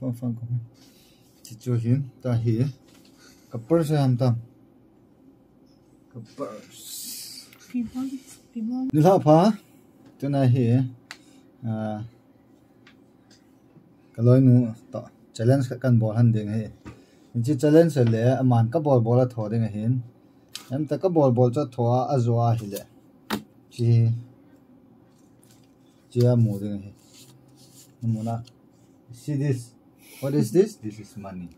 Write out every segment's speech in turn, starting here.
phong phong cũng chỉ cho hiến ta hi kapar sa ham tam kapar People, people. ni la pha tu na hi à kaloi nu to challenge ka kan bol han ding hi chi challenge le aman ka bol bol a tho ding hin em ta ka bol bol cha thoa a zoa hi le chi chi a mu ding hi mu na see this. What is this? This is money.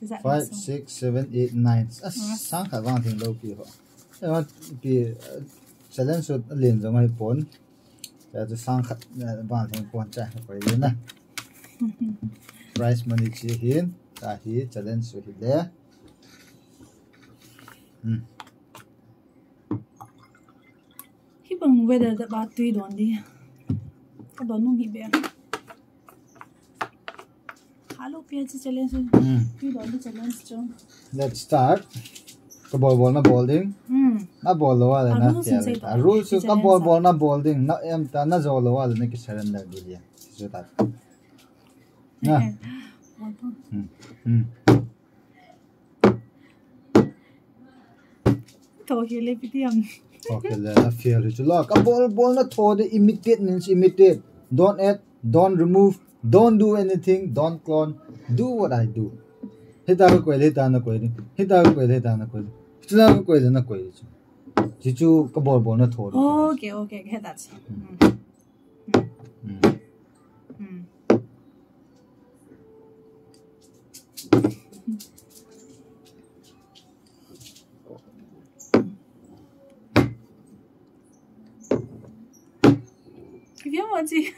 Is that five awesome? six seven eight nine. À, sáng cả vàng thình lâu kỳ họ nhưng mà kỳ challenge suốt liền giống hay bốn. Giờ tôi sáng khát vàng thình bốn chạy phải đến này. Price money chỉ hiến ta hi challenge suốt hi lẽ Hi bang weather da ba tui don di. Ka don nung hi be. let's start. तो ball, ball, ना bowling ना ball लो वाले na. त्यार rule से कब ball ball ना bowling na, एम ता ना जो लो वाले ने कि सरेंडर दे दिया जो ता। ना? हम्म हम्म। Okay, let us fear it. Look, a ball, ball, na. throw the imitate means imitate. Don't add, don't remove, don't do anything, don't clone, do what I do. Hitaru koele, hitana koele, hitaru koele, hitana koele. Hitaru koele na koele chu. Chichu kabor bo na thoro. Okay, okay, okay, that's it. Mm. Mm. Mm. Mm. Где мати?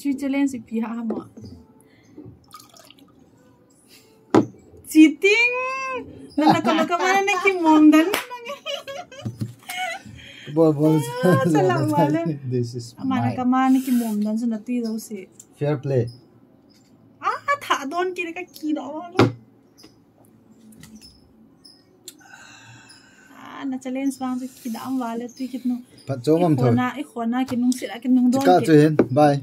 Switzerland c'est bien à moi. Cheating! Nanakamakaman na kimondan mo ya. bo. Ah, Salam wale. This is mine. Amana kamani ki Mondan? sa nanti daw si. Fair play. Ah, tha don kan ki ka ki daw wale. na challenge bang tu kidam wale eh, eh, tu kitno. Pat jomam thor. Ikona kita kinung sila kinung don. Ka chuin. Bye.